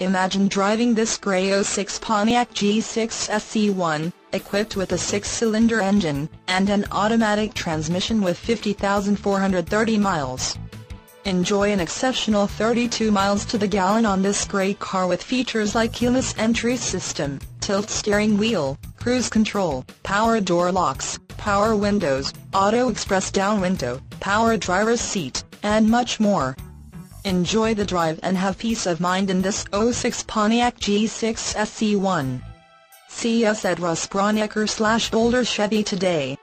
Imagine driving this gray 06 Pontiac G6 SE1, equipped with a six-cylinder engine, and an automatic transmission with 50,430 miles. Enjoy an exceptional 32 miles to the gallon on this grey car with features like keyless entry system, tilt steering wheel, cruise control, power door locks, power windows, auto express down window, power driver's seat, and much more. Enjoy the drive and have peace of mind in this 06 Pontiac G6 SE1. See us at Russ Braunecker slash Boulder Chevy today.